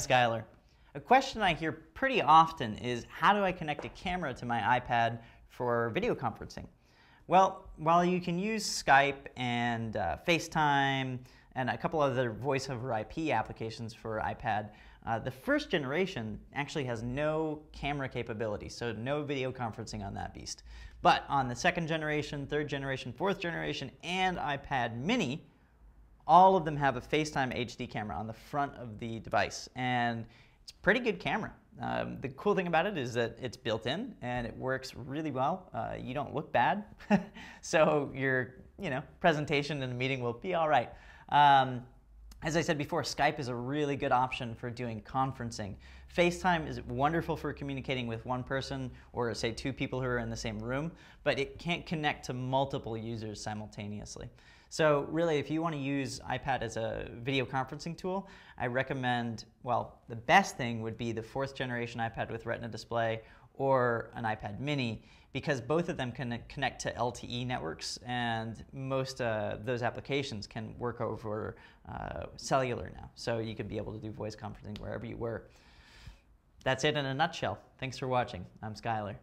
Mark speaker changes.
Speaker 1: Skylar. A question I hear pretty often is how do I connect a camera to my iPad for video conferencing? Well, while you can use Skype and uh, FaceTime and a couple other voice over IP applications for iPad, uh, the first generation actually has no camera capability, so no video conferencing on that beast. But on the second generation, third generation, fourth generation, and iPad mini, all of them have a FaceTime HD camera on the front of the device, and it's a pretty good camera. Um, the cool thing about it is that it's built in and it works really well. Uh, you don't look bad, so your you know presentation in a meeting will be all right. Um, as I said before, Skype is a really good option for doing conferencing. FaceTime is wonderful for communicating with one person or say two people who are in the same room, but it can't connect to multiple users simultaneously. So really, if you want to use iPad as a video conferencing tool, I recommend, well, the best thing would be the fourth generation iPad with Retina display or an iPad mini because both of them can connect to LTE networks and most uh, those applications can work over uh, cellular now. So you could be able to do voice conferencing wherever you were. That's it in a nutshell. Thanks for watching. I'm Skylar.